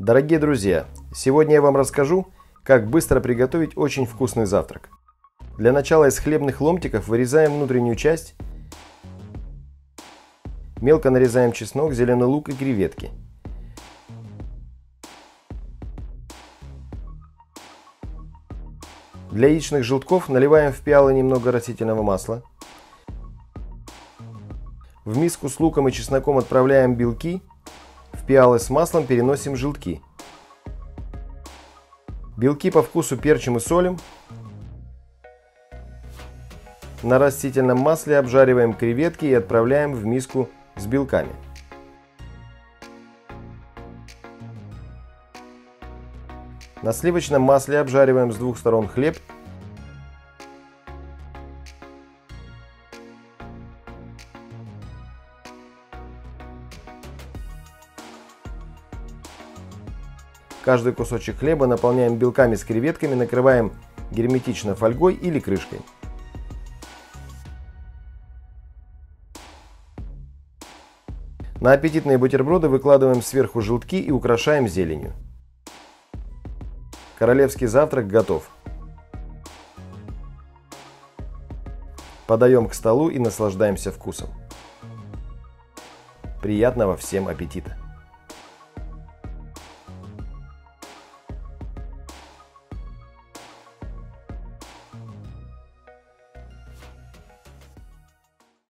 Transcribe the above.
Дорогие друзья, сегодня я вам расскажу, как быстро приготовить очень вкусный завтрак. Для начала из хлебных ломтиков вырезаем внутреннюю часть, мелко нарезаем чеснок, зеленый лук и креветки. Для яичных желтков наливаем в пиалы немного растительного масла. В миску с луком и чесноком отправляем белки – пиалы с маслом переносим желтки. Белки по вкусу перчим и солим. На растительном масле обжариваем креветки и отправляем в миску с белками. На сливочном масле обжариваем с двух сторон хлеб Каждый кусочек хлеба наполняем белками с креветками, накрываем герметично фольгой или крышкой. На аппетитные бутерброды выкладываем сверху желтки и украшаем зеленью. Королевский завтрак готов. Подаем к столу и наслаждаемся вкусом. Приятного всем аппетита!